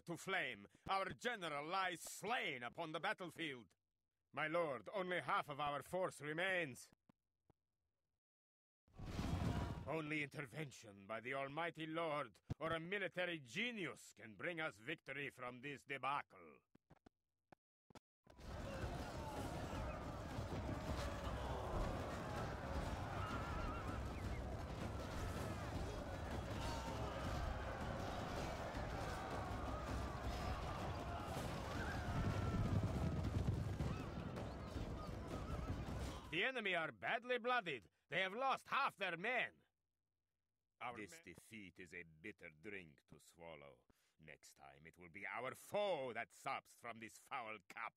fire to flame. Our general lies slain upon the battlefield. My lord, only half of our force remains. Only intervention by the Almighty Lord or a military genius can bring us victory from this debacle. The enemy are badly blooded. They have lost half their men. Our this men... defeat is a bitter drink to swallow. Next time it will be our foe that sups from this foul cup.